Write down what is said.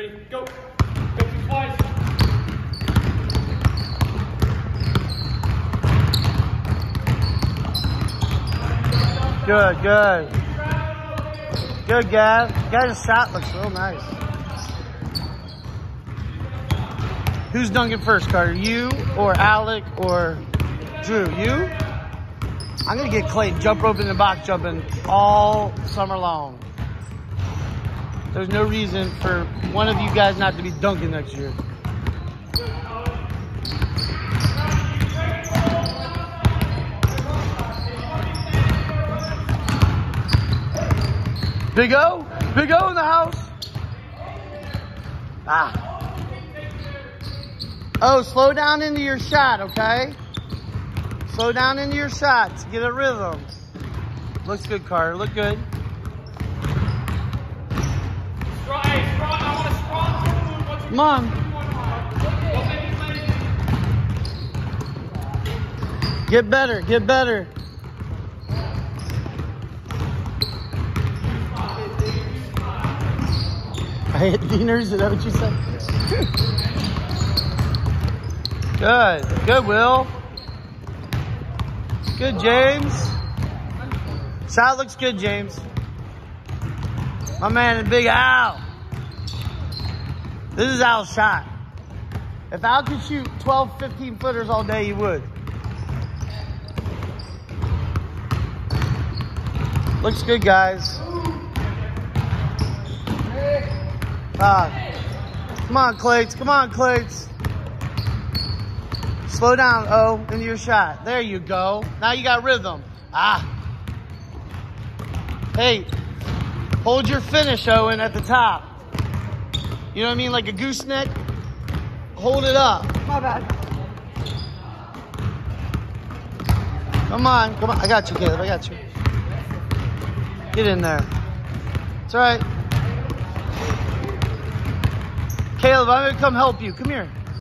Ready, go. Go twice. Good, good. Good, Gav. Gav's shot looks real nice. Who's dunking first, Carter? You or Alec or Drew? You? I'm gonna get Clayton jump rope in the box jumping all summer long. There's no reason for one of you guys not to be dunking next year. Big O? Big O in the house? Ah. Oh, slow down into your shot, okay? Slow down into your shots. Get a rhythm. Looks good, Carter. Look good. Strong, hey, strong. I want a strong move. What's your Come on. Get better. Get better. I hit Deaners. Is that what you said? Good. Good, Will. Good, James. Shot looks good, James. My man and Big Al. This is Al's shot. If Al could shoot 12, 15 footers all day, he would. Looks good, guys. Ah. Come on, Clates. Come on, Clates. Slow down, O, into your shot. There you go. Now you got rhythm. Ah. Hey, hold your finish, Owen, at the top. You know what I mean? Like a gooseneck. Hold it up. My bad. Come on, come on. I got you, Caleb. I got you. Get in there. It's all right. Caleb, I'm gonna come help you. Come here.